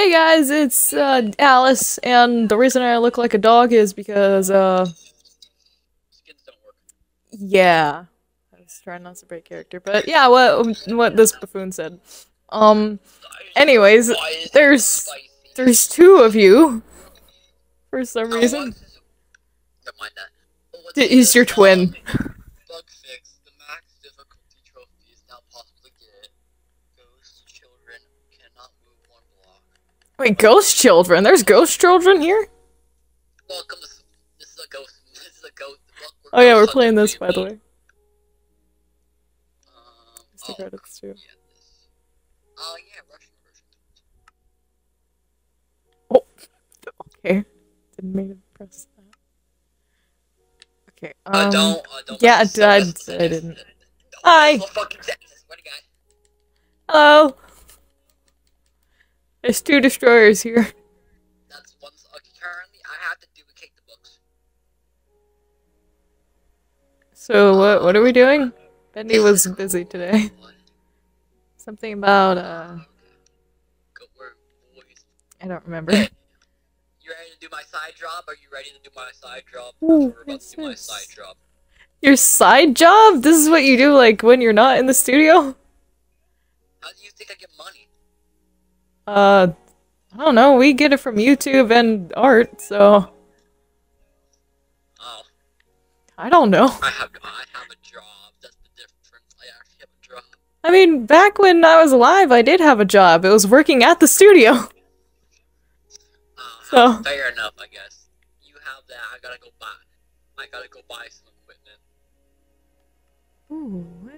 Hey guys, it's uh, Alice, and the reason I look like a dog is because, uh, Skins don't work. yeah. I was trying not to break character, but yeah, what what this buffoon said. Um, anyways, Why is it there's there's two of you for some reason. what's this- Never mind that. Oh, what's D- He's this? your twin. Um, Bug fix. The max difficulty trophy is now possible to get. Ghost children cannot move one block. Wait, ghost children? There's ghost children here? Welcome This is a ghost. This is a ghost. Look, Oh yeah, we're playing this by the way. Um, It's the oh, credits too. yeah, this. Oh yeah, Russian version. Oh, okay. Didn't mean to press that. Okay. Um, uh, don't. Uh, don't. yeah, I- I- I didn't. Hi. mess There's two destroyers here. That's one. Okay, currently, I have to duplicate the books. So what what are we doing? Bendy was busy today. Something about uh Go, we're boys. I don't remember. You ready to do my side job? Are you ready to do my side job? Ooh, we're about to do my side job. Your side job? This is what you do like when you're not in the studio? How do you think I get money? Uh I don't know, we get it from YouTube and art, so Oh, I don't know. I have I have a job. That's the difference. I actually have a job. I mean, back when I was alive, I did have a job. It was working at the studio. Uh, So- fair enough, I guess. You have that. I gotta go buy. I gotta go buy some equipment. Ooh, what?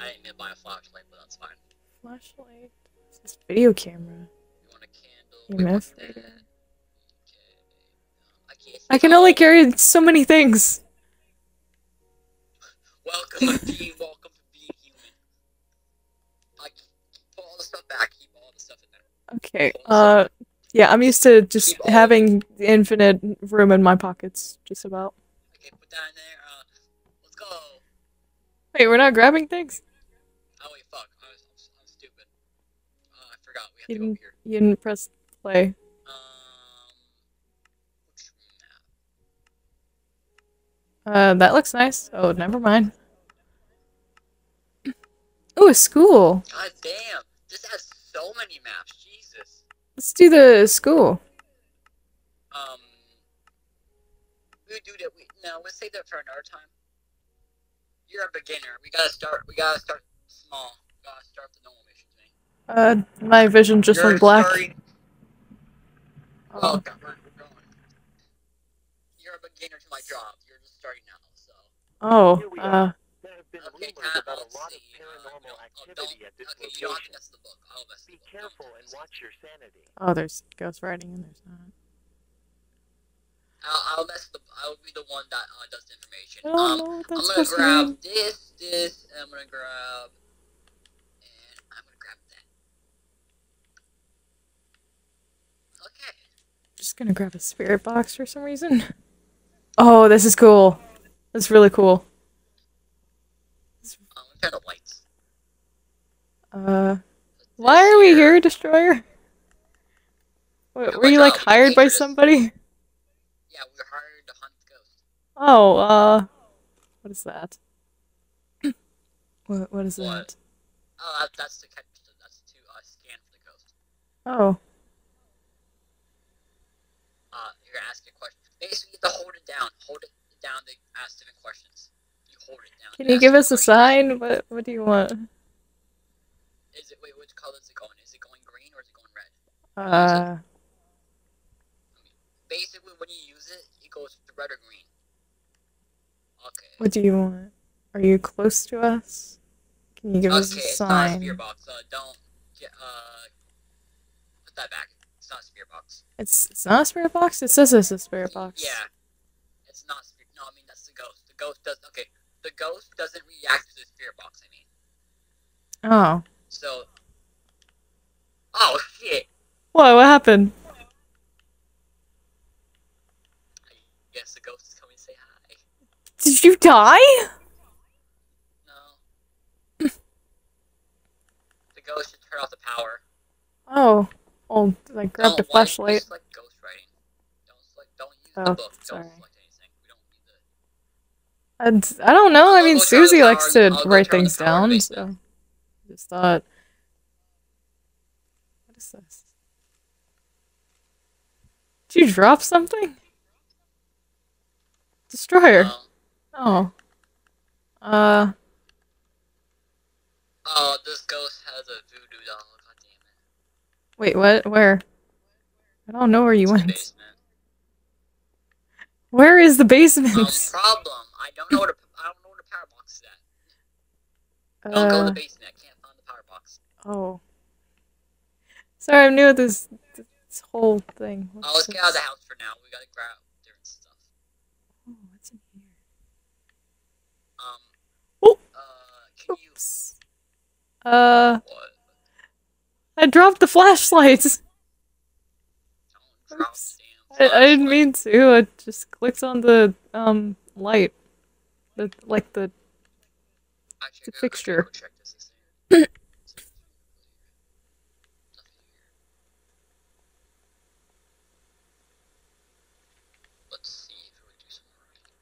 I didn't mean to buy a flashlight, but that's fine. Flashlight. Video camera? You want a candle? You We want missed that. it. Okay. I can't. I can only carry so many things. Welcome to being welcome to being human. I keep, put all the stuff back. Keep all the stuff in there. Okay. Uh, yeah, I'm used to just Keep having infinite room in my pockets, just about. Okay, put that in there. Uh, let's go. Wait, we're not grabbing things? Oh wait, fuck. I was, I'm, I'm stupid. Uh, I forgot. We have You didn't, you didn't press play. Um, which map? Uh, that looks nice. Oh, never mind. Ooh, a school. God damn! This has so many maps. Jesus. Let's do the school. Um, we do that. We no. Let's save that for another time. You're a beginner. We gotta start. We gotta start small. We gotta start the normal. Uh, my vision just You're went black. starting- Oh. Welcome. We're we're going. You're a beginner to my job. You're just starting now, so. Oh, Here we uh, are. There have been Okay, rumors Kat, about a let's see. Uh, no, oh, activity at this okay, you don't have to location. the book. I'll mess the Be book. careful and watch your sanity. oh, there's ghost writing and there's not. I'll, I'll mess the. I'll be the one that uh, does the information. Oh, um, I'm gonna supposed to mean. grab this, this, and I'm gonna grab, and I'm gonna grab that. Okay. Just gonna grab a spirit box for some reason. Oh, this is cool. That's really cool. Um, turn the lights. Uh, why are we here, Destroyer? Wait, were you like hired by somebody? Yeah, we were hired to hunt ghosts. Oh, uh, what is that? What what is What? that? Oh, that's to catch. That's to uh, scan for the ghost. Oh, Uh, you're gonna ask a question. Basically, you have to hold it down. Hold it down to ask different questions. You hold it down. can you give us a sign? What what do you want? Is it wait? Which color is it going? Is it going green or is it going red? Uh, Basically, when you use it, it goes red or green. Okay. what do you want? Are you close to us? Can you give okay, us a sign? it's not a spirit box. Uh, don't get uh. Put that back. It's not a spirit box. It's it's not a spirit box. It says it's a spirit box. Yeah. It's not Spirit, No, I mean that's the ghost. The ghost does. Okay. The ghost doesn't react to the spirit box. I mean. Oh, So. Oh shit! what what happened? I guess the ghost is coming to say hi. Did you die? No. the ghost should turn off the power. Oh, Oh, I grabbed a Don't, flashlight. Just like ghostwriting. Don't like don't use Oh, the book. sorry. Don't select anything. We don't need the. And I don't know. I I'll mean, on the Susie likes to I'll write the things the down, so just thought. What is this? Did you drop something? Destroyer. Um, Oh. Uh. oh, this ghost has a voodoo doll. God damn it. Wait. What? Where? I don't know where you went. Where is the basement? Um, problem. I don't know where the I don't know where the power box is at. Don't go to Uh. the basement. I can't find the power box. Oh. Sorry, I'm new at this this whole thing. Oh, What's let's get out of the house for now. We gotta grab different stuff. Oh, what's in here? Um. Oh. Uh, can you? Uh, What? I dropped the flashlights. Oops. I, I didn't mean to. I just clicked on the um light, the like the the fixture. go check this, this thing. Nothing here. Let's see if we do some writing.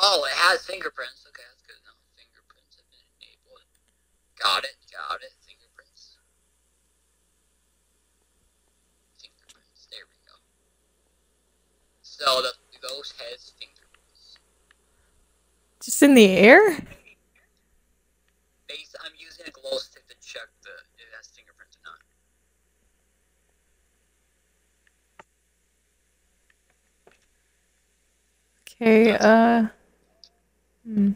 Oh, it has fingerprints. Okay, that's good enough. Fingerprints have been enabled. Got it, got it. Fingerprints. Fingerprints. There we go. So the, ghost has fingerprints. just in the air. Base, I'm using a glow stick to check the if it has fingerprints or not. Okay. Uh. Hmm.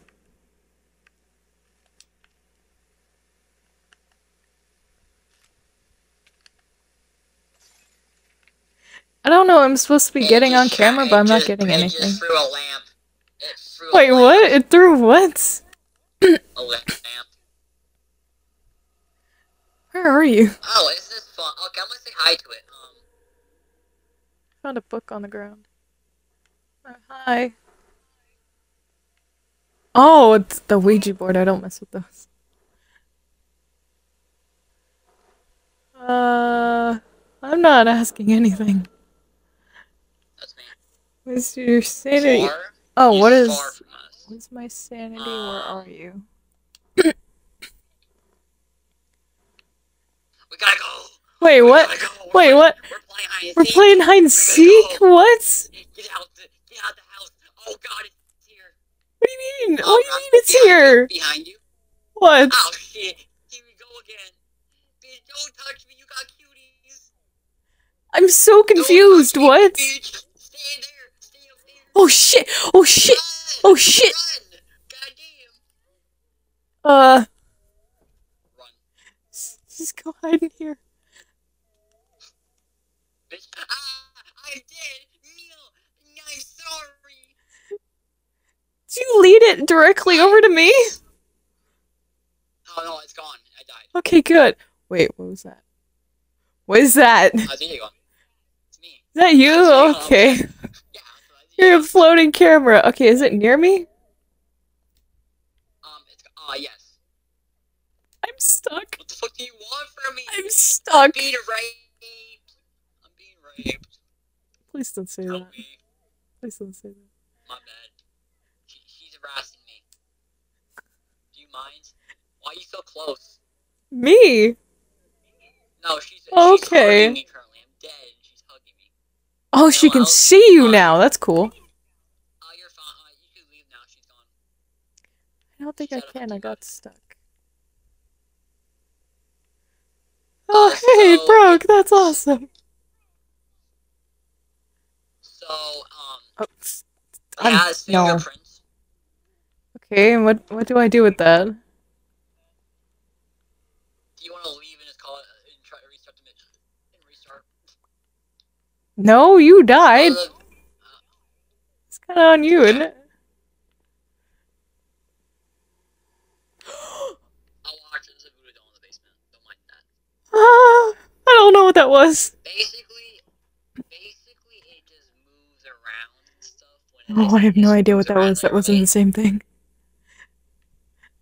I don't know. I'm supposed to be getting on camera, but I'm not getting anything. Just threw a lamp. It threw Wait, what? It threw what? A lamp. Where are you? Oh, isn't this fun? Okay, I'm gonna say hi to it. Um, Found a book on the ground. Oh, hi. Oh, it's the Ouija board. I don't mess with those. Uh, I'm not asking anything. What's your sanity? Far? Oh, what is? What's my sanity? Where Um, are you? We gotta go. Wait, We what? go. We're Wait, playing- what? We're playing hide and seek. playing hide and gotta seek? go. What? Get out the get out the house. Oh God, it's here. What do you mean? Oh, What do you mean it's here? Behind you. What? Oh shit. Here we go again. Bitch, don't touch me. You got cuties. I'm so confused. What? Oh shit! Oh shit! Run! Oh, shit! Uh, Run, just go hide in here. bitch! Ah! I'm dead. Neil, I'm sorry. Did you lead it directly over to me? Oh no, it's gone. I died. Okay, good. Wait, what was that? What is that? Is Oh, there you go. It's me. that you? Okay. Yeah. So that's You're a floating camera. Okay, is it near me? Um, it's uh yes. I'm stuck. What the fuck do you want from me? I'm I'm stuck. being raped. I'm being raped. Please don't say that. Me. Please don't say that. My bad. She, she's harassing me. Do you mind? Why are you so close? Me? No, she's, she's Okay. hugging me currently. I'm dead and she's hugging me. Oh, she can see you now. That's cool. You're fine. Uh, you can leave now. She's gone. I don't think I Shut can. I got stuck. Oh, hey, it so- broke. That's awesome. So, um, Oh, it I'm- has no. okay. And what what do I do with that? Do you want to leave and just call it uh, and try to restart the mission? And restart? No, you died. Uh, It's kind of on you, isn't it? I'll watch. There's a voodoo doll in the basement. Don't mind that. Ah, I don't know what that was. Basically, basically, it just moves around stuff. When Oh, I have no idea what that was. That wasn't the same thing.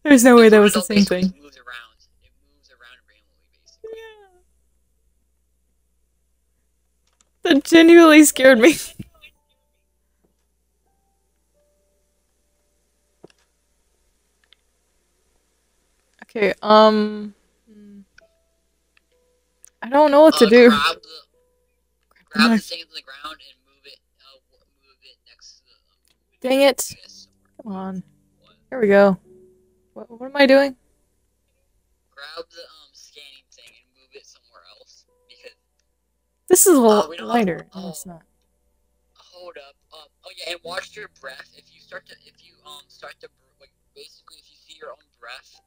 There's no way that was the same thing. That genuinely scared me. Okay, um... I don't know what to Uh, do. Grab the, grab the thing to the ground and move it. Uh, move it next to the. Dang it. Come on. Here we go. What, what am I doing? Grab the um This is a Uh, we don't have- lighter. No, oh. it's not. hold up. Um, oh yeah, and watch your breath. If you start to, if you um start to like basically if you see your own breath,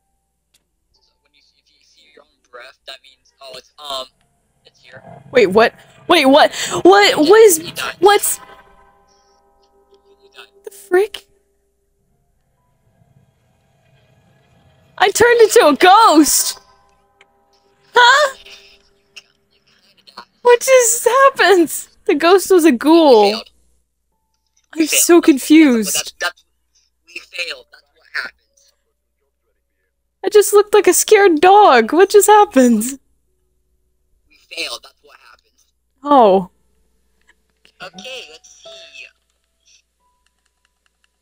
so when you see, if you see your own breath, that means oh it's um it's here. Wait, what? Wait, what? What? What is... What's... You, you died. the frick? I turned into a ghost! Huh? You, ki- you kinda died. What just happened? The ghost was a ghoul. I'm so confused. that's, that's we failed. That's what happens. I just looked like a scared dog. What just happened? We failed. That's what happens. Oh. Okay, let's see.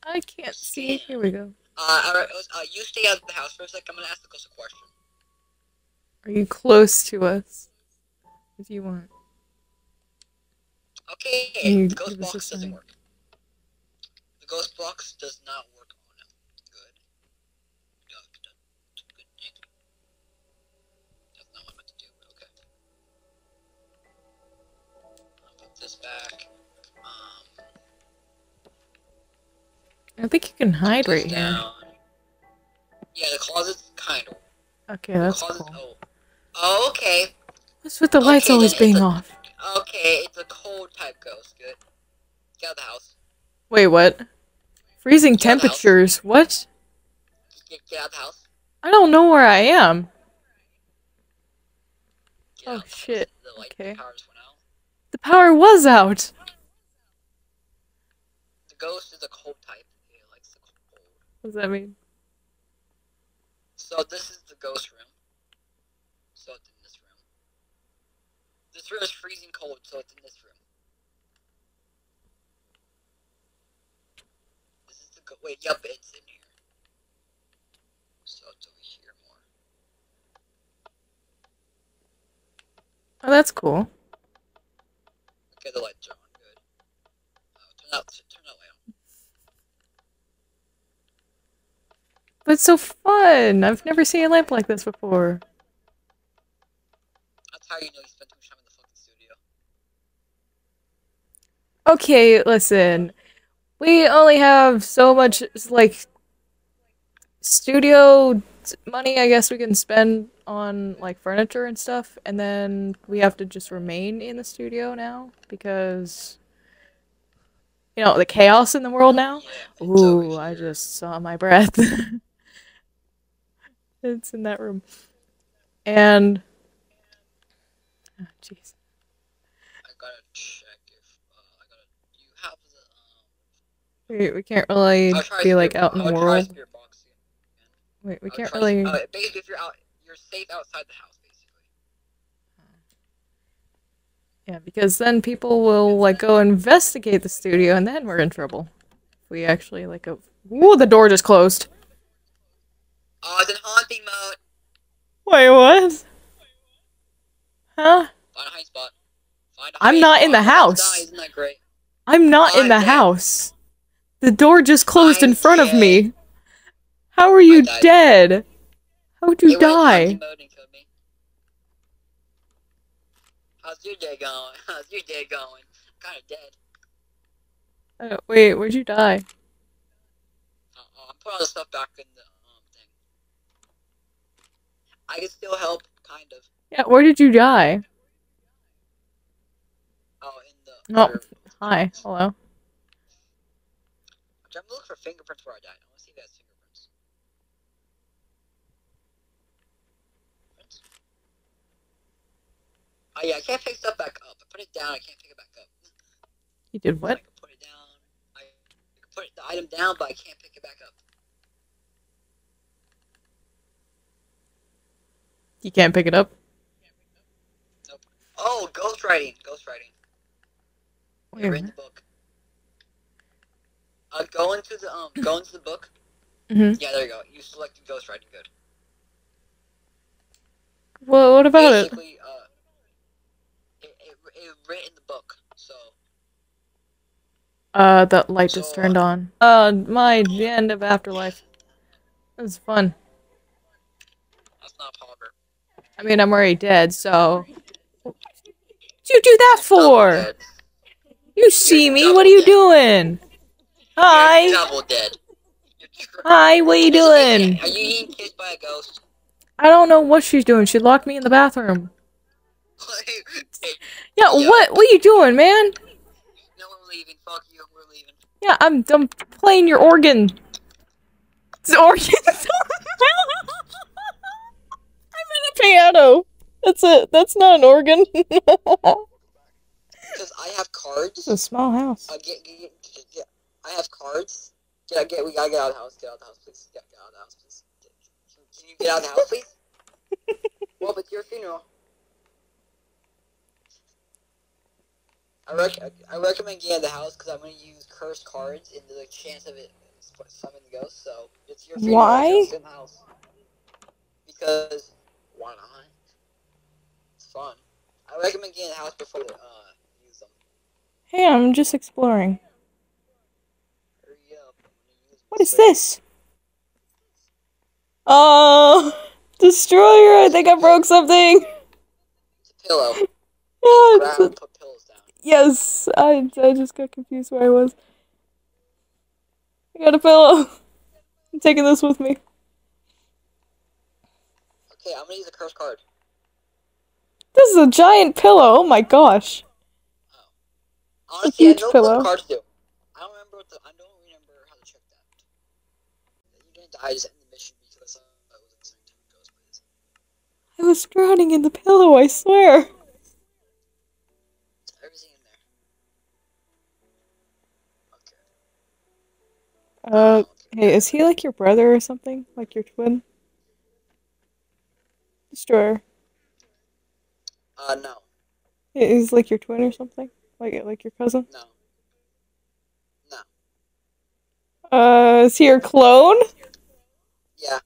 I can't see. Here we go. Uh, alright, uh, you stay out of the house for a sec. I'm gonna ask the ghost a question. Are you close to us? If you want. Okay, you the ghost give us a box doesn't work. The ghost box does not work on him. Good. Good. Good. That's not what I meant to do, but okay. I'll put this back. Um, I think you can hide right here. Yeah, the closet's kind of. Okay, The that's closet, cool. oh. oh, okay. What's with the lights Okay, always being a- off? Okay, it's a cold type ghost. Good. Get out of the house. Wait, what? Freezing Get out of the house. temperatures? What? Get, get out of the house. I don't know where I am. Get Oh, out of the shit. The, like, Okay. the power went out. The power was out. The ghost is a cold type. It likes the cold. What does that mean? So this is the ghost room. So it's in this room. This room is freezing cold, so it's in this room. This is the go- wait. Yep, it's in here. So it's over here more. Oh, that's cool. Okay, the lights are on. Good. Oh, turn out, turn that light on. But it's so fun. I've never seen a lamp like this before. That's how you know you spent too much time in the fucking studio. Okay, listen. We only have so much, like, studio money, I guess we can spend on, like, furniture and stuff, and then we have to just remain in the studio now because, you know, the chaos in the world now. Ooh, I just saw my breath. it's in that room. And. Oh, jeez. I gotta check if uh, I gotta. Do you have the um? We, we can't really be like out in the world. spirit box again. Wait, we can't really. Uh, basically, if you're out, you're safe outside the house, basically. Yeah, because then people will like go investigate the studio, and then we're in trouble. If we actually like go. Ooh, the door just closed. Oh, it's in haunting mode. Wait, what? Huh? Find a hiding spot. Find a I'm hiding not in the house. Isn't that great? I'm not in I'm the house. The door just closed in I'm front of me. How are you dead? How'd you It die? haunting mode and killed me. How's your day going? How's your day going? I'm kind of dead. Uh, wait, where'd you die? Uh, uh, I'm putting all the stuff back in the um thing. I can still help, kind of. Yeah, where did you die? Oh, in the. Oh, Hi, hello. I'm looking for fingerprints where I died. I want to see if that's fingerprints. Prints? Oh yeah, I can't pick stuff back up. I put it down. I can't pick it back up. You did I what? can put it down. I can put the item down, but I can't pick it back up. You can't pick it up? Nope. Oh, ghostwriting. Ghostwriting. You read the book. Uh, go into the um, go into the book. Mhm. Yeah, there you go. You selected Ghost Writing Good. Well, what about it? Basically, uh, it, it, it written in the book, so Uh, that light just So, turned on. Uh, my the end of Afterlife. It was fun. that's not Palmer. I mean, I'm already dead, so. What'd you do that for? You see You're me? What are you dead. doing? You're Hi. double dead. Hi. What are you doing? Are you being kissed by a ghost? I don't know what she's doing. She locked me in the bathroom. Yeah. Yeah. What? What are you doing, man? no, we're leaving. Fuck you. We're leaving. Yeah, I'm. I'm playing your organ. It's an organ. I'm in a piano. That's it. That's not an organ. Because I have cards. It's a small house. Uh, get, get. I have cards. Get, get, we gotta get out of the house. Get out of the house, please. Get, get out of the house, please. Get, can, can you get out of the house, please? well, but your funeral. I, rec- I recommend getting out of the house because I'm going to use cursed cards in the chance of it sp- summoning the ghost. So it's your funeral. Why? Just in the house. Because why not? It's fun. I recommend getting in the house before uh use them. Hey, I'm just exploring. Hurry up. I'm gonna use What is this? Oh, destroyer! I think I broke something. It's a pillow. Yeah, Grab it's a- and put pillows down. yes, I I just got confused where I was. I got a pillow. I'm taking this with me. Okay, I'm gonna use a curse card. This is a giant pillow. Oh my gosh. Oh. Honestly, I huge know what pillow. the cards do. I don't remember what the. I don't remember how to check that. You. Just the mission because I thought it was same time ghost plays. I was drowning in the pillow. I swear. Everything in there. Okay. Uh, hey, is he like your brother or something? Like your twin? Destroyer. Uh, no, Is like your twin or something? Like like your cousin? No. No. Uh, is he your clone? Yeah.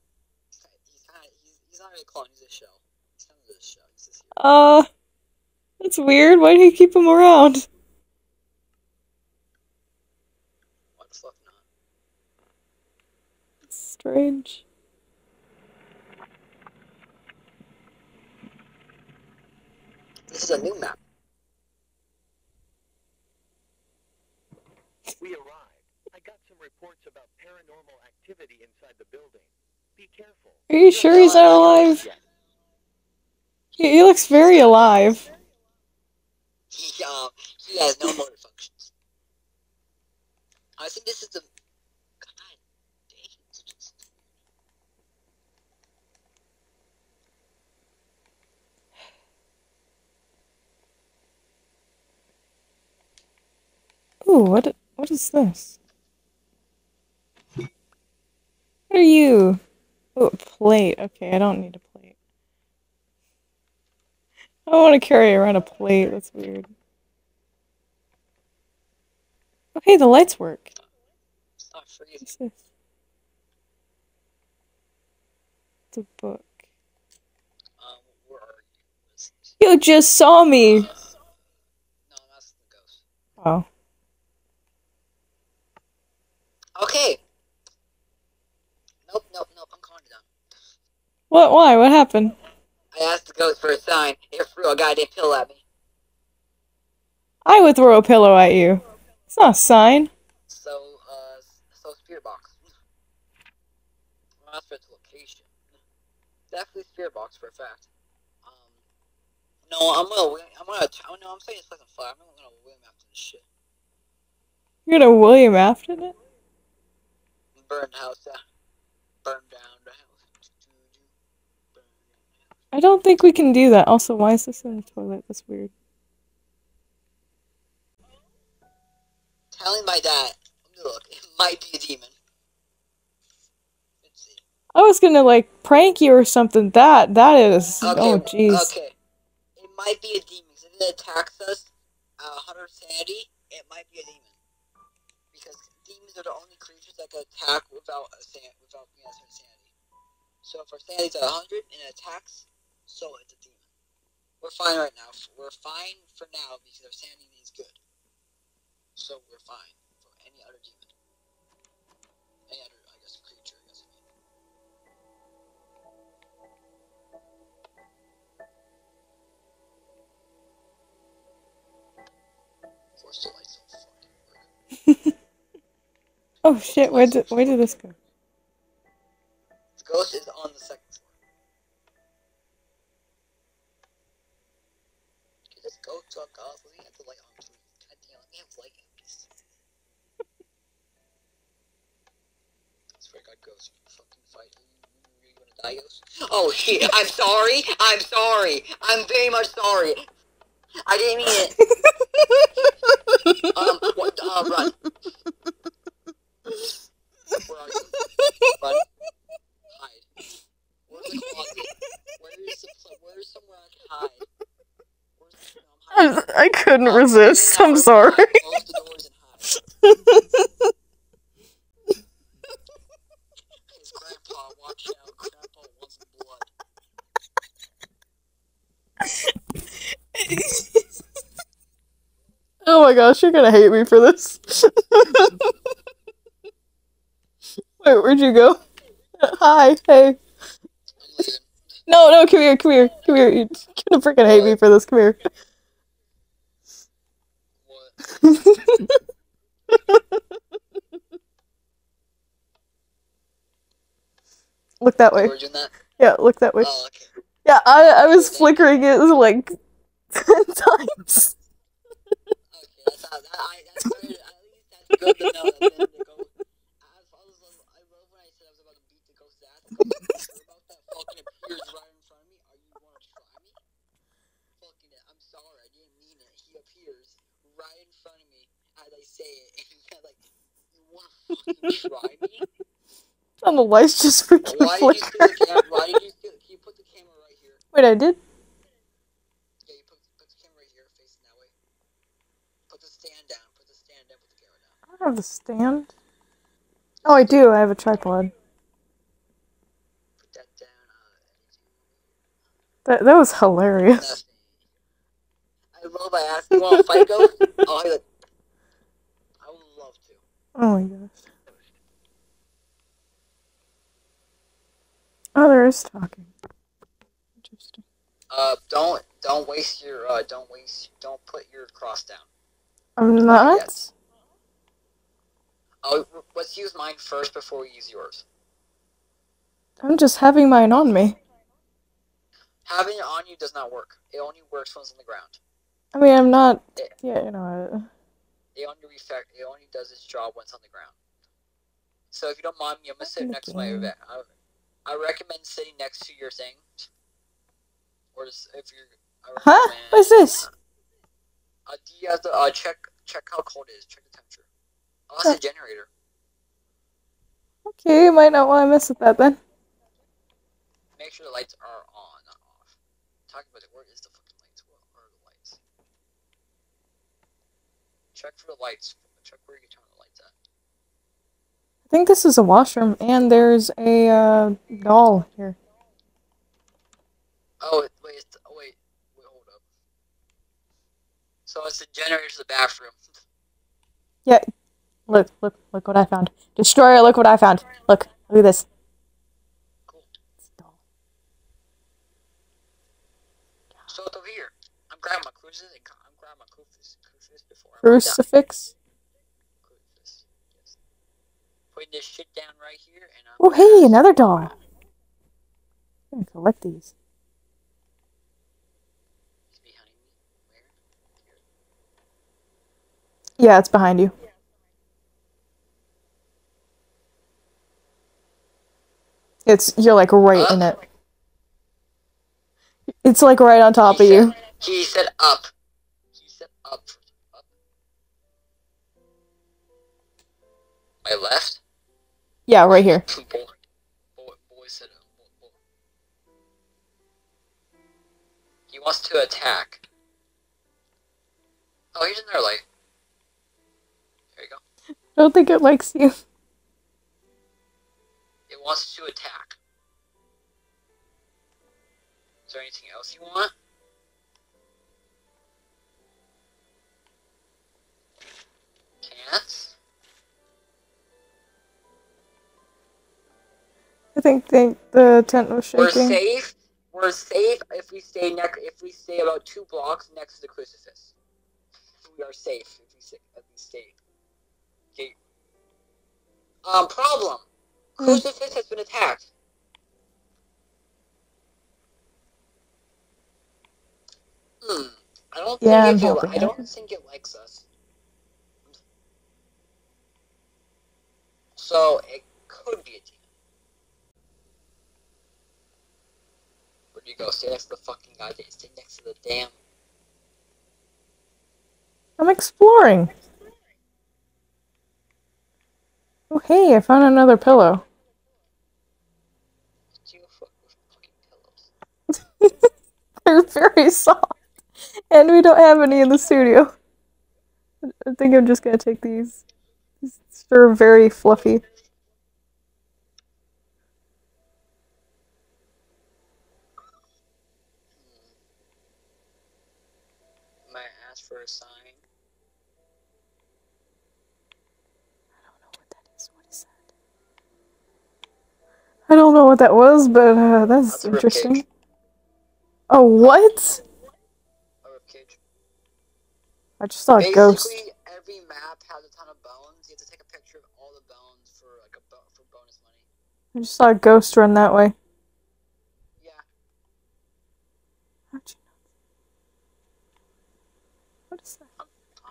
He's kind of. He's, he's not really a clone. He's a shell. He's kind of a shell. He's just. Uh, that's weird. Why do you keep him around? What the fuck not? It's strange. This is a new map. We arrived. I got some reports about paranormal activity inside the building. Be careful. Are you sure he's not alive? He, he looks very alive. He um he has no motor functions. I think this is the. God dang. it's just- Ooh, what? What is this? What are you? Oh, a plate. Okay, I don't need a plate. I don't want to carry around a plate. That's weird. Oh, hey, the lights work. It's not freezing. What's this? It's a book. Um, where are you? You just saw me. Uh, no, that's the ghost. Oh. Okay. Nope, nope, nope. I'm calling down. What? Why? What happened? I asked the ghost for a sign. It threw a goddamn pill at me. I would throw a pillow at you. It's not a sign. So, uh, so spirit box. That's for its location. Definitely spirit box for a fact. Um, no, I'm gonna, I'm gonna, oh, no, I'm saying it's fucking fire. I'm gonna win after this shit. You're gonna William after it? Burn the house down. Burn down the house. Burn down the house. I don't think we can do that. Also, why is this in the toilet? That's weird. Telling my dad, look, it might be a demon. I was gonna like prank you or something. That that is. Okay, oh jeez. okay. It might be a demon. If it attacks us at 100 sanity, it might be a demon. Because demons are the only creatures that can attack without a san- without being at sanity. So if our sanity's at 100 and it attacks, so it's a demon. We're fine right now. We're fine for now because our sanity is good. So we're fine for any other demon. Any other, I guess, creature, I guess. I mean. Force the lights work. Oh shit! Where did where did this go? The ghost is on the second floor. Dude, this ghost took off. Let me have the light on. God damn, let me have the light on, please. I swear to God, ghost, you fucking fight. You, you gonna die, ghost? Oh shit, I'm sorry. I'm sorry. I'm very much sorry. I didn't mean it. Um, what, uh, run. Where are you? Run. Hide. Where's the closet? Where is the pl- Where's somewhere I can hide? Where's the, no, I'm hiding. I couldn't resist. I'm sorry. oh my gosh, you're gonna hate me for this. Wait, where'd you go? Hi, hey. No, no, come here, come here, come here. You're gonna freaking hate me for this. Come here. Look that way. That? Yeah, look that way. Oh, okay. Yeah, I I was flickering it like ten times. Okay, that's how, that, I, that's that's good to know that then the ghost. I, I, was, I love when I said I was about to beat the ghost's ass. The ghost was sure about that fucking appears right in front of me. Are you want to try me? Fucking it. I'm sorry. I didn't mean it. He appears right in front of me as I say it. And he's like, you want to fucking try me? And the lights just freaking Why flicker. steal the camera? Why did you? Can you put the camera right here? Wait, I did? Yeah, you put, put the camera right here, facing that way. Put the stand down. Put the stand down. Put the camera down. I don't have the stand. Oh, I do. I have a tripod. Put that down. Uh, That that was hilarious. I love I asked you want to fight ghost? Oh, like, I would love to. Oh my gosh. Oh, there is talking. Interesting. Uh, don't don't waste your uh, don't waste don't put your cross down. I'm not. Yes. Oh, let's use mine first before we use yours. I'm just having mine on me. Having it on you does not work. It only works when it's on the ground. I mean, I'm not. Yeah, you know. uh, It only effect. It only does its job when it's on the ground. So if you don't mind me, I'm gonna sit next to my. I, recommend sitting next to your thing. Or just if you're. I Huh? What's this? Uh, do you have to uh, check check how cold it is? Check the temperature. Oh, that's a generator. Okay, you might not want to mess with that then. Make sure the lights are on, not off. Talking about it, where is the fucking lights? Where are the lights? Check for the lights. Check where you turn the lights at. I think this is a washroom, and there's a uh, doll here. Oh, wait, oh, wait, wait, hold up. So it's the generator to the bathroom. Yeah, look, look, look what I found. Destroyer, look what I found. Look, look at this. Cool. It's a doll. So it's over here. I'm grabbing my crucifix. I'm grabbing my crucifix, before. Crucifix. Yes. Putting this shit down right here, and I'm Oh, hey, another doll. I'm gonna collect these. He's behind me. Where? Here. Yeah, it's behind you. It's you're like right in it. It's like right on top of you. He said up. He said up. Up. My left? Yeah, right here. He wants to attack. Oh, here's another light. There you go. I don't think it likes you. It wants to attack. Is there anything else you want? Can't. I think think the tent was shaking. We're safe. We're safe if we stay next. If we stay about two blocks next to the crucifix. We are safe if we stay. If we stay. Okay. Um. Problem. Hmm. Crucifix has been attacked. Hmm. I don't think Yeah, it, I don't think it likes us. So it could be a You go? Stay next to the fucking guy. Stay next to the damn. I'm exploring. Oh, hey, I found another pillow. Do you fuck with fucking pillows? They're very soft. And we don't have any in the studio. I think I'm just gonna take these. They're very fluffy. Hmm. Might ask for a sign. I don't know what that was, but uh, that's, That's interesting. ribcage. Oh, what? A. I just saw a Basically, ghost. every map has a ton of bones. You have to take a picture of all the bones for like a bo- for bonus money. I just saw a ghost run that way. Yeah. How'd you know? What is that?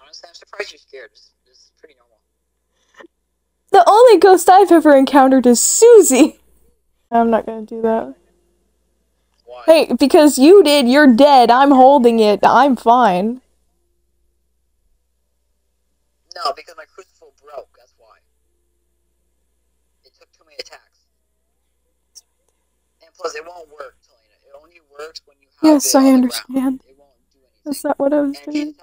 Honestly, I'm surprised you're scared. This is pretty normal. The only ghost I've ever encountered is Susie. I'm not gonna do that. Why? Hey, because you did, you're dead. I'm holding it. I'm fine. No, because my crucible broke. That's why. It took too many attacks. And plus, it won't work. It only works when you have Yes, I understand. ground. It won't do anything. That's not what I was and doing.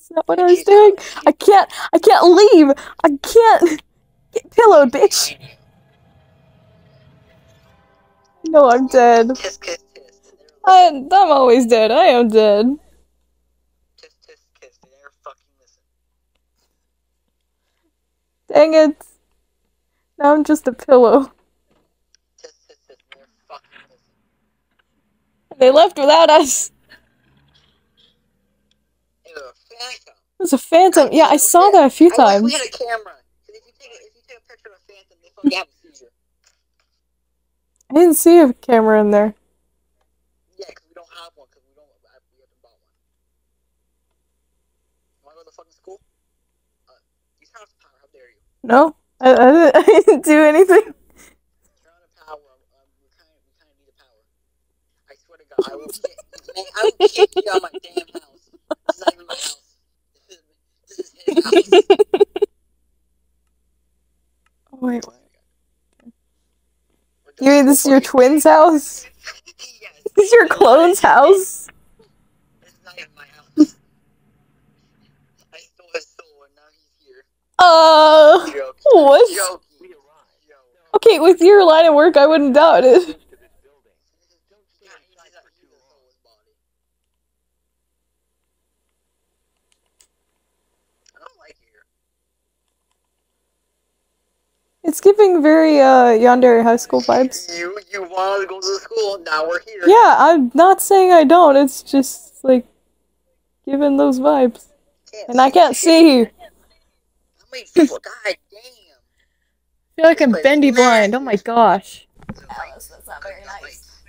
That's not what I was doing. I can't. I can't leave. I can't. Get pillowed, bitch. No, I'm dead. I. I'm always dead. I am dead. Dang it. Now I'm just a pillow. They left without us. It was a phantom. It was a phantom. Yeah, I saw that a few I wish we times. had a camera. if you take a, if you take a picture of a phantom, they fucking have a seizure. I didn't see a camera in there. Yeah, because we don't have one. Because we don't. We haven't bought one. Want to go to fucking school? Uh, you turn off the power. How dare you? No, I, I, didn't, I didn't do anything. Turn on the power. We kind of we kind of need the power. I swear to God, I will kick. I will kick you out of my damn house. Is not even my house. This is this is his house. Oh, wait, what? You mean this is your twin's house? yes. This is your clone's house? This is not even my house. I stole his soul and now he's here. Uh, Joking. what? Joking. We arrived. Joking. Okay, with your line of work, I wouldn't doubt it. To this building. Don't stay Yeah, he's inside a- for he's too a long. soulless body. I don't like it here. It's giving very uh Yandere High School vibes. You you wanted to go to school, now we're here. Yeah, I'm not saying I don't. It's just like giving those vibes, Can't and I can't shit. see you. How many people? God damn. I feel like I'm bendy is blind. Oh my gosh. The lights. that's not Look at the lights.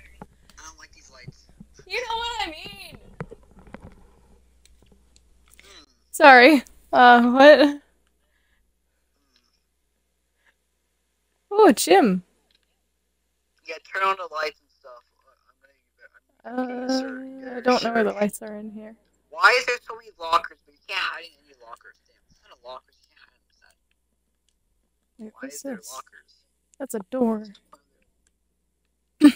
I don't like these lights. You know what I mean. Hmm. Sorry. Uh, what? Oh, a gym. Yeah, turn on the lights and stuff. I'm gonna. I'm Uh, I don't know where the lights are in here. Why is there so many lockers, but you can't hide in any lockers? Damn, what kind of lockers you can't hide inside? Why is there this? lockers? That's a door. I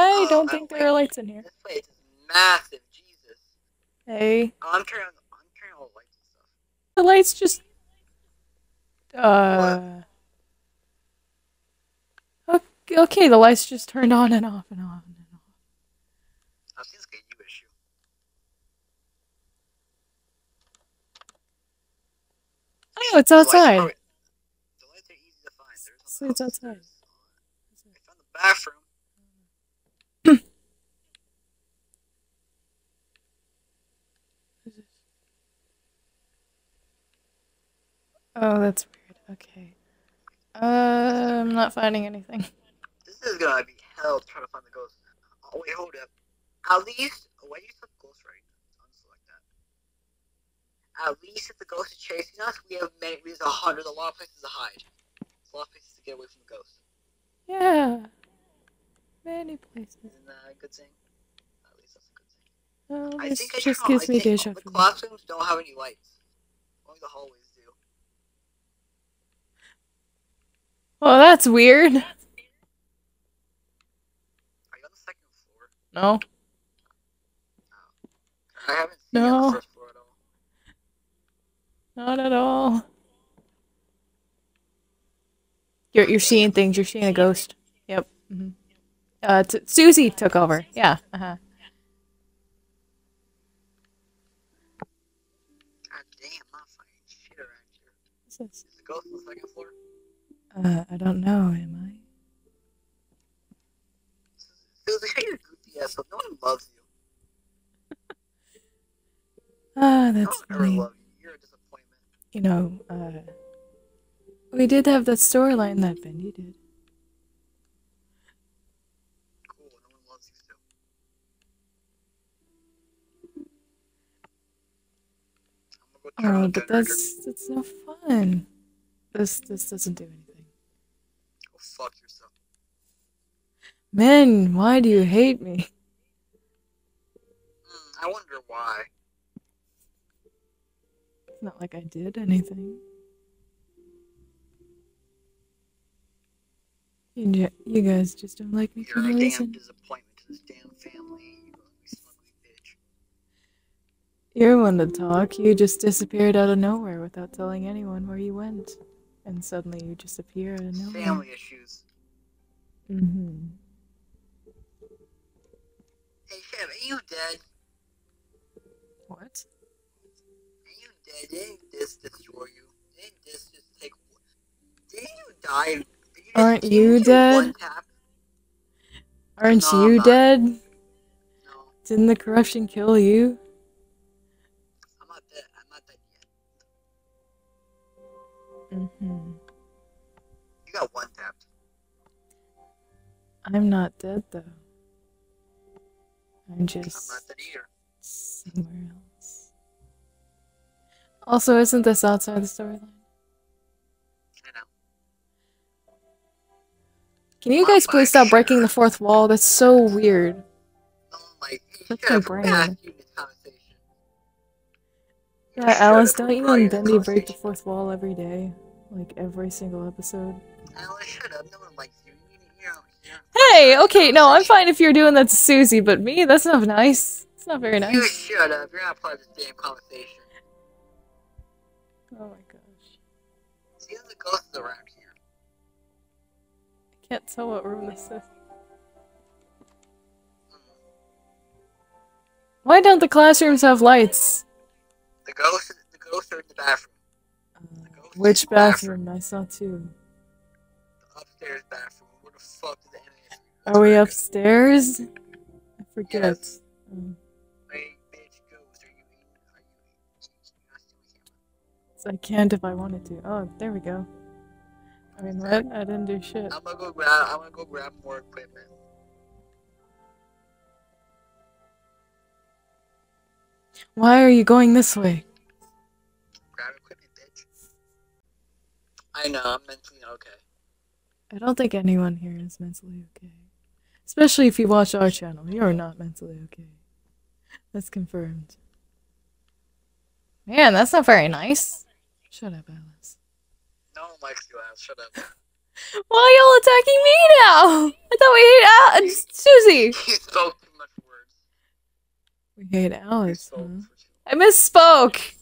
Oh, don't think there are lights in here. This place is massive. Jesus. Hey, Oh, I'm turning on. I'm turning on the lights and stuff. the lights just Uh. Okay, okay, the lights just turned on and off and on and off. I think it's a you issue. Oh, it's The lights outside. The lights are easy to find. There's no it's outside. I found the bathroom. Oh, that's. Okay. Uh, I'm not finding anything. This is gonna be hell trying to find the ghost. Oh wait, hold up. At least, oh, why do you select ghost right? Unselect that. At least if the ghost is chasing us, we have many. We have a hundred, a lot of places to hide. There's a lot of places to get away from the ghost. Yeah. Many places. Isn't that a good thing? At least that's a good thing. Oh, I this think I just gives me deja The classrooms don't have any lights. Only the hallways do. Oh, that's weird. Are you on the second floor? No. I haven't seen you on No. the first floor at all. Not at all. You're you're seeing things. You're seeing a ghost. Yep. hmm Uh, t- Susie took over. Yeah. Uh huh. God damn, I'm shit around here. What's this? Is the ghost on the second floor? Uh, I don't know. Am I? Susie, you're a goofy asshole. No one loves you. Ah, No that's ever funny. you. You're a disappointment. You know, uh, we did have the storyline that Bendy did. Cool, no one loves you still. Go Oh, but that's that's no fun. This this doesn't do anything. Go fuck yourself. Men, why do you hate me? Hmm, I wonder why. It's not like I did anything. You, you guys just don't like me for You're no a damn reason. disappointment to this damn family. you ugly bitch. You're one to talk. You just disappeared out of nowhere without telling anyone where you went. And suddenly you just appear out of nowhere. Family issues. Mm-hmm. Hey, Chef, are you dead? What? Are you dead? Didn't this destroy you? Didn't this just take... Didn't you die? Did you Aren't you dead? Aren't No, you not. dead? No, Didn't the corruption kill you? I'm not dead. I'm not dead yet. Mm-hmm. You got one tapped. I'm not dead though. I'm I'm just somewhere else. Also, isn't this outside the storyline? Can you guys please stop breaking the fourth wall? That's so weird. That's my brain. Yeah, Alice, don't you and Bendy break the fourth wall every day? Like every single episode? Alice, shut up. No one likes you. Hey, okay, no, I'm fine if you're doing that to Susie, but me, that's not nice. It's not very nice. You shut up. You're not part of this damn conversation. Oh my gosh. See, there's a ghost around here. I can't tell what room this is. Why don't the classrooms have lights? The ghost, the ghosts are in the bathroom. Uh, which bathroom. bathroom? I saw two. The upstairs bathroom. Are we upstairs? I forget. Yes. Oh, Hey, bitch, ghost. Are you in? Are you in? You not still in camera? so I can't if I wanted to. Oh, there we go. I mean, what? I didn't do shit. I'm gonna go grab. I'm gonna go grab more equipment. Why are you going this way? Grab equipment, bitch. I know. I'm mentally okay. I don't think anyone here is mentally okay. Especially if you watch our channel. You're not mentally okay. That's confirmed. Man, that's not very nice. Shut up, Alice. No one likes you, Alice. Shut up. Why are y'all attacking me now? I thought we hate Al- uh, Susie. you spoke too much words. We hate Alice, huh? I misspoke.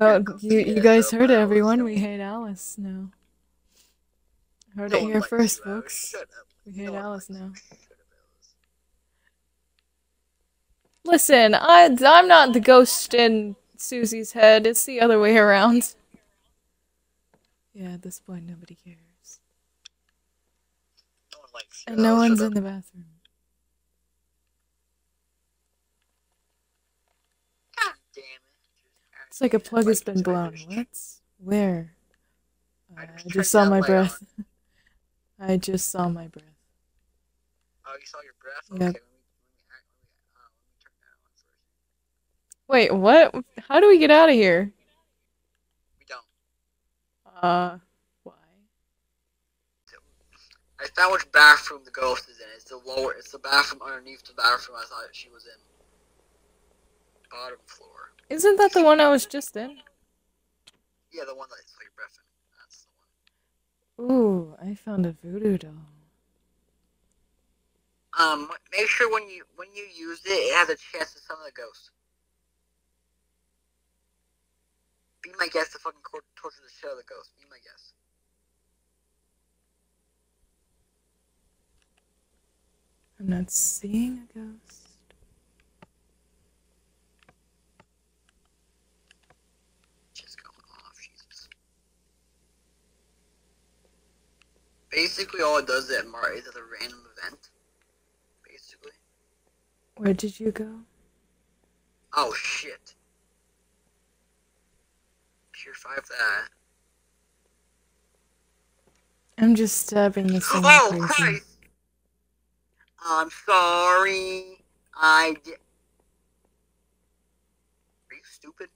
Oh, you, you guys heard it, everyone. We hate Alice now. Heard No it one here first, you, Alice. folks. Shut up. We hate No one Alice now. Shut up, Alice. Listen, I, I'm not the ghost in Susie's head. It's the other way around. Yeah, at this point, nobody cares. No one likes you, And no one's in up. the bathroom. God damn it. It's like a plug has been blown. What? Where? Uh, I just saw my breath. I just saw my breath. Oh, you saw your breath? Okay, let me, let me, act- let me, uh, let me turn that on first. Wait, what? How do we get out of here? We don't. Uh, why? I found which bathroom the ghost is in. It's the lower. It's the bathroom underneath the bathroom I thought she was in. Bottom floor. Isn't that the one I was just in? Yeah, the one that I saw your breath in. That's the one. Ooh, I found a voodoo doll. Um, make sure when you when you use it, it has a chance to summon the ghost. Be my guest to fucking torture the shit out of the ghost. Be my guest. I'm not seeing a ghost. Just going off, Jesus. Basically, all it does at Mar is at a random event. Where did you go? Oh shit. Pure five that. I'm just stabbing this thing Oh crazy. Christ! I'm sorry. I did. Are you stupid?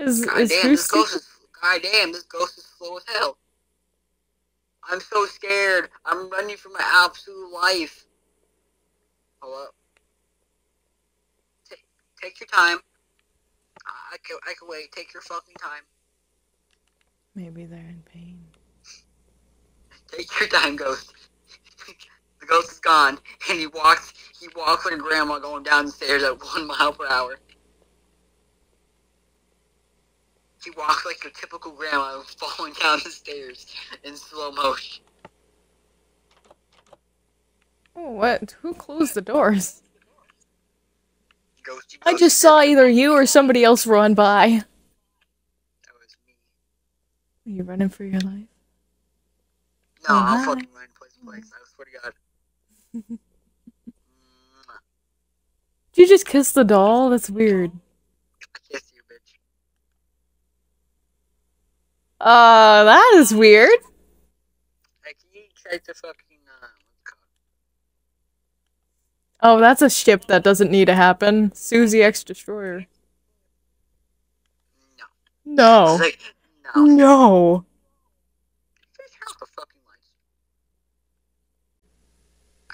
Is, God is damn, this ghost is. God damn, this ghost is slow as hell. I'm so scared. I'm running for my absolute life. Hold up. Take, take your time. I can, I can wait. Take your fucking time. Maybe they're in pain. Take your time, ghost. the ghost is gone, and he walks. He walks like a grandma going down the stairs at one mile per hour. He walks like a typical grandma falling down the stairs in slow motion. Oh, what? Who closed the doors? Ghosty, I just saw either you or somebody else run by. That was me. Are you running for your life? No, Oh, I'll hi. fucking run place place. I swear to God. Did you just kiss the doll? That's weird. I kiss you, bitch. Uh, that is weird. Can you check the fucking uh, what's it called? Oh, that's a ship that doesn't need to happen. Susie X Destroyer. No. No. Like, no. No. Just turn off the fucking lights.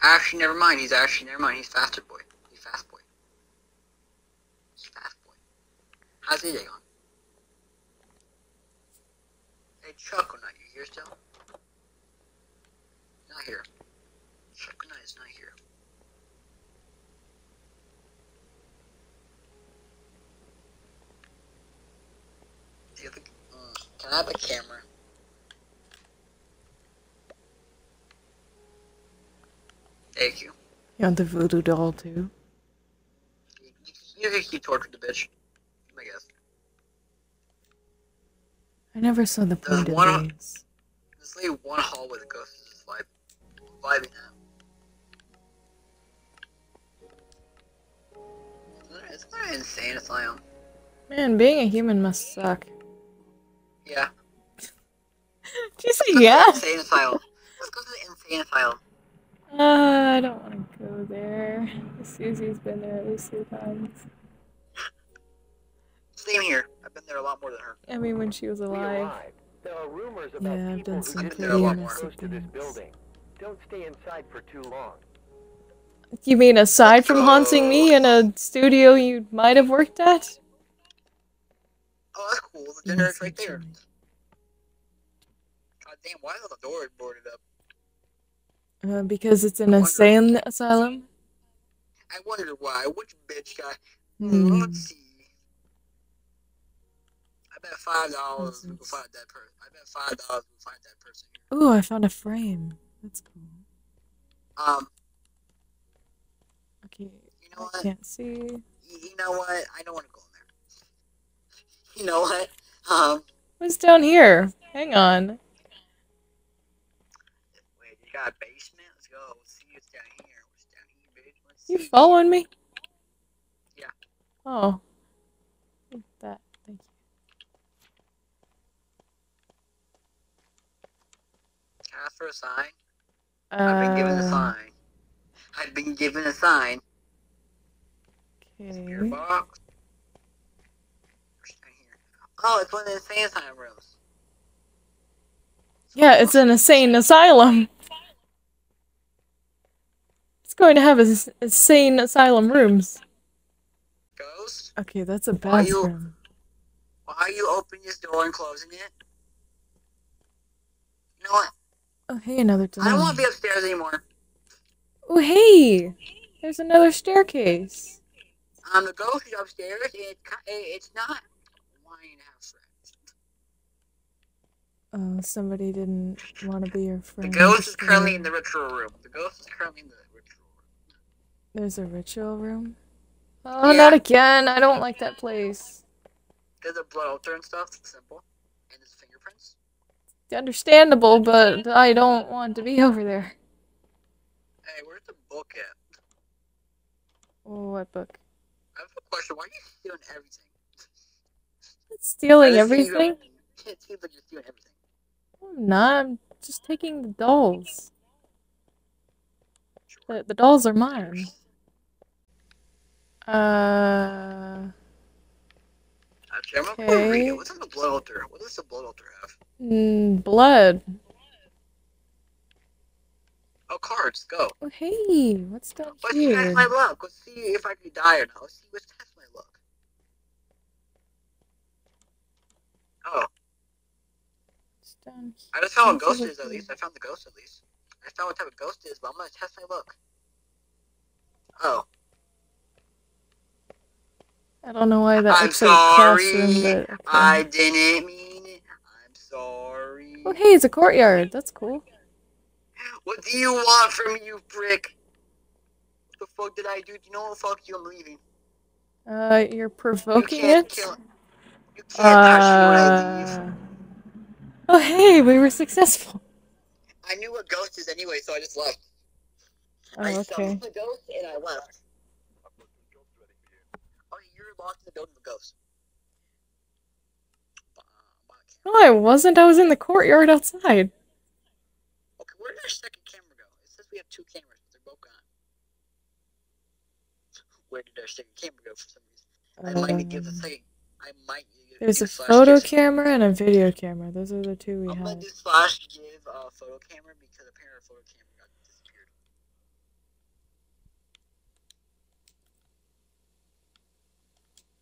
Actually, never mind. He's actually never mind. He's faster boy. He's fast boy. He's fast boy. How's he day going? Hey, Chuck, not you here still? Not here. Chuckle Knight is not here. The other, I have a camera? Thank you. You want the voodoo doll too? You, you can keep torturing the bitch. I guess. I never saw the point of these. There's only one hall where the ghost is just vibe, vibing now. Isn't that insane asylum? Man, being a human must suck. Yeah. Did you say Let's yeah? insane asylum. Let's go to the insane asylum. Uh, I don't want to go there. Susie's been there at least three times. Same here. I've been there a lot more than her. I mean, when she was alive. There are rumors about Yeah, I've people done who some get pretty together innocent close to this things. building. Don't stay inside for too long. You mean aside from haunting me in a studio you might have worked at? Oh, that's cool. The generator's right there. God damn, why is the door boarded up? Uh, because it's an insane asylum. I wonder why. Which bitch guy? Hmm. Let's see. bet five dollars we can find that person. I bet five dollars we'll find that person here. Ooh, I found a frame. That's cool. Um, Okay, you know I what? can't see. You, know what? I don't want to go in. You know what? Um, What's down here? Hang on. wait, you got a basement? Let's go. Let's see what's down here. What's down here, bitch? Let's You see. following me? Yeah. Oh. That. Thank you. Can I ask for a sign? I've been given a Uh, sign. I've been given a sign. Okay. Spirit box. What's down here? Oh, it's one of the insane asylum rooms. Yeah, it's an insane asylum. It's going to have insane asylum rooms. Ghost, Okay, that's a Why you- bathroom. why are you opening this door and closing it? You know what? Oh, hey, another door. I don't want to be upstairs anymore. Oh, hey! There's another staircase. Um, the ghost is upstairs. And it, it's not wanting to have friends. Oh, somebody didn't want to be your friend. The ghost is currently in the ritual room. The ghost is currently in the ritual room. There's a ritual room? Oh, Yeah. not again. I don't like that place. There's a blood altar and stuff. It's simple. And there's fingerprints. Understandable, but I don't want to be over there. Hey, where's the book at? Oh, what book? I have a question. Why are you stealing everything? Stealing I you- everything? It seems like you're stealing everything. I'm not. I'm just taking the dolls. The, the dolls are mine. Uh, Actually, I'm gonna go read Okay. it. What's on the blood altar? What does the blood altar have? mm, blood. Oh, cards. Go. Oh, hey, what's down Let's test my luck. Let's see if I can die or not. Let's see. Let's test my luck. Oh, Down I just found what ghost is at least. I found the ghost at least. I found what type of ghost is, but I'm gonna test my luck. Oh, I don't know why that I'm looks like a classroom, sorry. but okay. I didn't mean it. I'm sorry. Oh, hey, it's a courtyard. That's cool. What do you want from me, you prick? What the fuck did I do? Do you know what? Fuck you. I'm leaving. Uh, you're You provoking can't it? kill. You can't touch me when I leave. Oh, hey, we were successful. I knew what ghost is anyway, so I just left. Oh, I okay. summoned the ghost and I left. Oh, you're locked in the building with a ghost. Uh, No, I wasn't. I was in the courtyard outside. Okay, where did our second camera go? It says we have two cameras, but they're both gone. Where did our second camera go for some reason? I might need to give the Um, second. I might There's a photo camera and a video camera. Those are the two we I'm gonna have. do slash give uh, photo camera because apparently our photo camera got disappeared.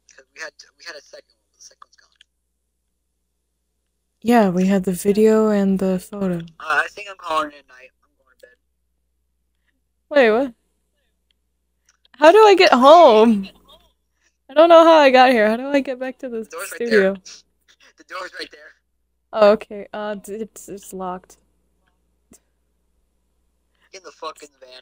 Because we had we had a second one, but the second one's gone. Yeah, we had the video and the photo. Uh, I think I'm calling it night. I'm going to bed. Wait, what? How do I get home? I don't know how I got here. How do I get back to the door's right studio? The door's right there. Oh, okay. Uh, it's it's locked. Get in the fucking van.